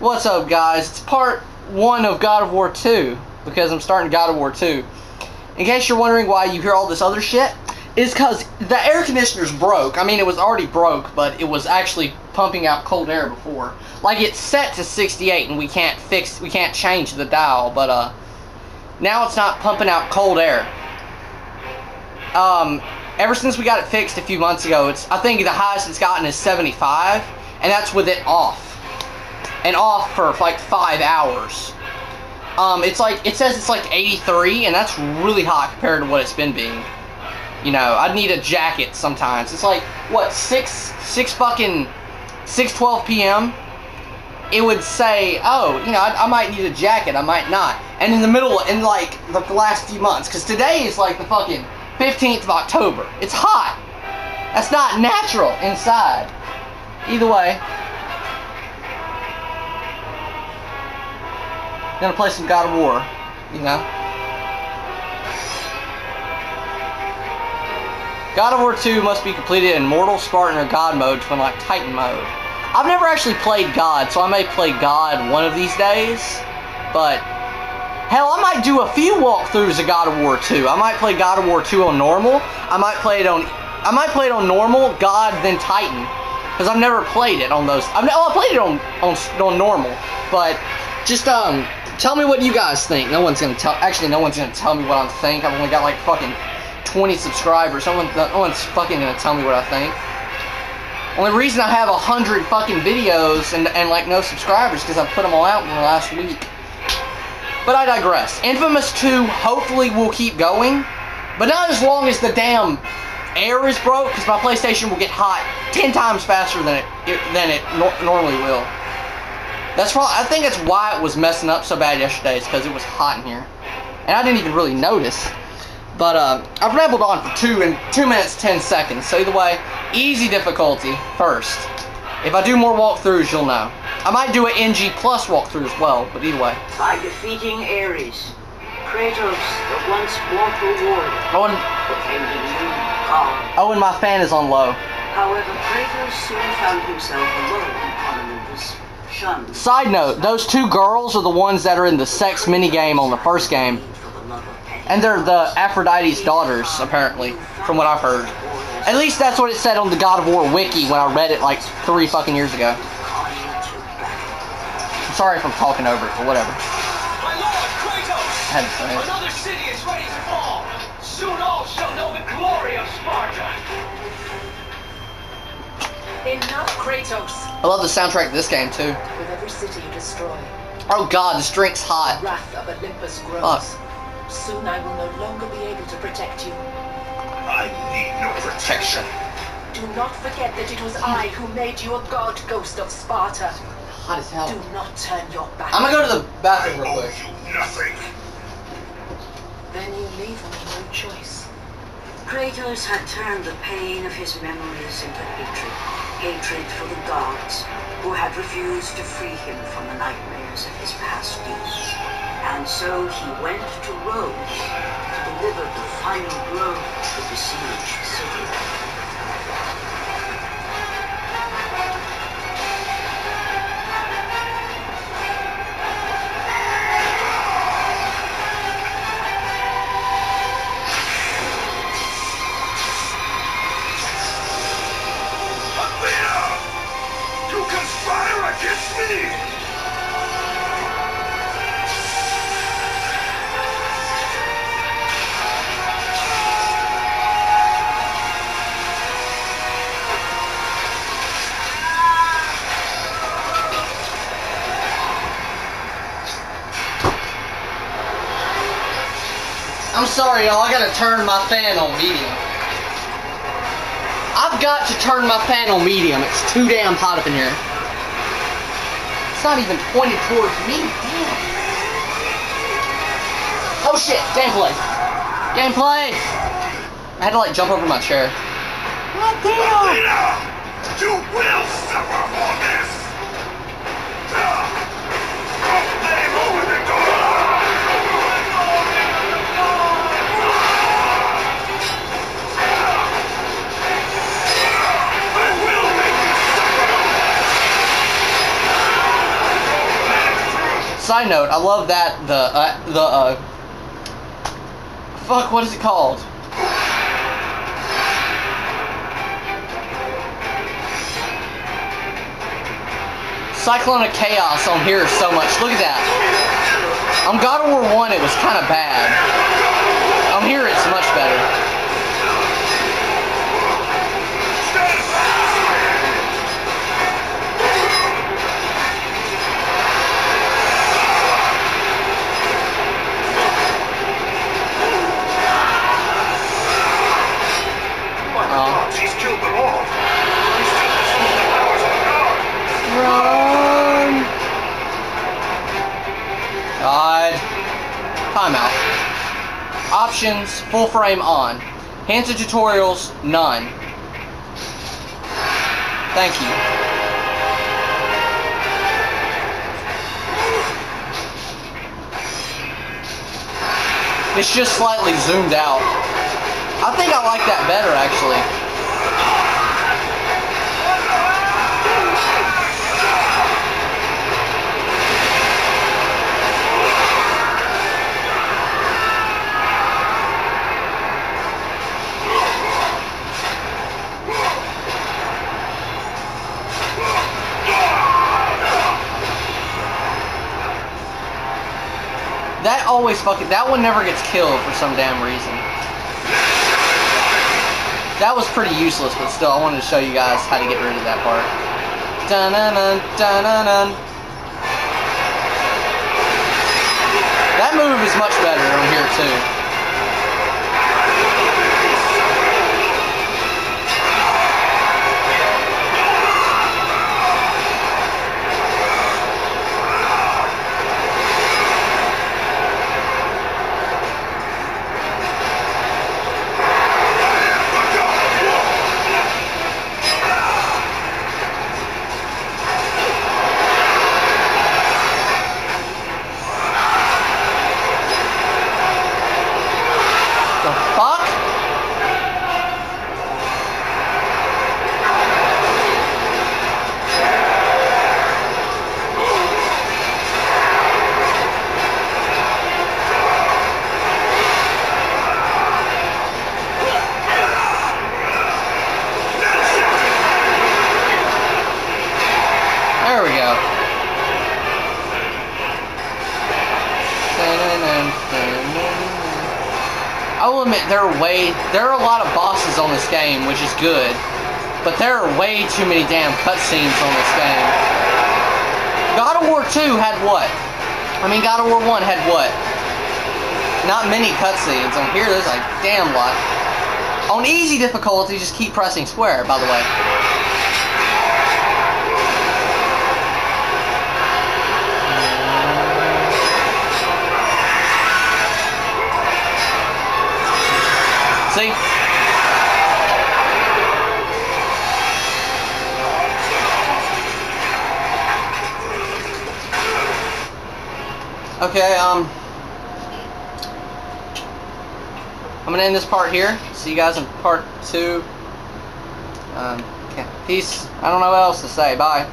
What's up, guys? It's part one of God of War 2 because I'm starting God of War 2. In case you're wondering why you hear all this other shit, it's because the air conditioner's broke. I mean, it was already broke, but it was actually pumping out cold air before. Like it's set to 68, and we can't fix, we can't change the dial, but uh, now it's not pumping out cold air. Um, ever since we got it fixed a few months ago, it's I think the highest it's gotten is 75, and that's with it off, and off for like five hours. Um, it's like it says it's like 83, and that's really hot compared to what it's been being. You know, I'd need a jacket sometimes. It's like what six six fucking six twelve p.m. It would say, oh, you know, I, I might need a jacket, I might not. And in the middle, in like the, last few months, because today is like the fucking 15th of October. It's hot. That's not natural inside. Either way. Gonna play some God of War, you know? God of War 2 must be completed in Mortal, Spartan, or God mode to unlock Titan mode. I've never actually played God, so I may play God one of these days. But, hell, I might do a few walkthroughs of God of War 2. I might play God of War 2 on normal. I might play it on, I might play it on normal, God, then Titan. Because I've never played it on those. I've, oh, I played it on, on, on normal. But, just, um, tell me what you guys think. No one's gonna tell, actually, no one's gonna tell me what I think. I've only got, like, fucking 20 subscribers. No, no one's fucking gonna tell me what I think. Only reason I have a hundred fucking videos and, and like no subscribers because I put them all out in the last week. But I digress. Infamous 2 hopefully will keep going, but not as long as the damn air is broke because my PlayStation will get hot 10 times faster than it, it than it no, normally will. That's probably, I think that's why it was messing up so bad yesterday is because it was hot in here. And I didn't even really notice. But uh, I've rambled on for two and two minutes ten seconds. So either way, easy difficulty first. If I do more walkthroughs, you'll know. I might do an NG plus walkthrough as well, but either way. By defeating Ares, Kratos, the once mortal warrior, Owen, became the new god. Owen, my fan is on low. However, Kratos soon found himself alone on Olympus. Side note, those two girls are the ones that are in the sex minigame on the first game. For the love of petty And they're the Aphrodite's daughters, apparently, from what I've heard. At least that's what it said on the God of War wiki when I read it like three fucking years ago. carnage of battle. I'm sorry if I'm talking over it, but whatever. My! Had to say it. Another city is ready to fall! Soon all shall know the glory of Sparta! Enough, Kratos! I love the soundtrack to this game too. With every city you destroy, Oh god, this drink's hot. wrath of Olympus grows. Fuck. Soon I will no longer be able to protect you. I need no protection. Do not forget that it was I who made you a god ghost of Sparta. Hot as hell. Do not turn your back. I'm gonna go to the I bathroom real owe quick. you nothing. Then you leave me no choice. Kratos had turned the pain of his memories into hatred. Hatred for the gods, who had refused to free him from the nightmares of his past deeds. And so he went to Rome to deliver the final blow to the besieged city. Sorry, y'all. I gotta turn my fan on medium. I've got to turn my fan on medium. It's too damn hot up in here. It's not even pointed towards me. Damn. Oh shit! Gameplay. Gameplay. I had to like jump over my chair. God damn. Athena! You will suffer for this! Side note, I love that the uh, the uh, fuck. What is it called? Cyclone of Chaos on here so much. Look at that. On God of War 1, it was kind of bad. On here, it's much better. Timeout. Options, full frame on. Hands and tutorials, none. Thank you. It's just slightly zoomed out. I think I like that better, actually. That always fucking that one never gets killed for some damn reason. That was pretty useless, but still, I wanted to show you guys how to get rid of that part. Dun dun dun dun dun. That move is much better on here too. The fuck? There we go. There are way there are a lot of bosses on this game, which is good, but there are way too many damn cutscenes on this game. God of War 2 had what? I mean, God of War 1 had what? Not many cutscenes. On here, there's a damn lot. On easy difficulty, just keep pressing square. By the way. Okay, um... I'm gonna end this part here. See you guys in part two. Um. Peace. I don't know what else to say. Bye.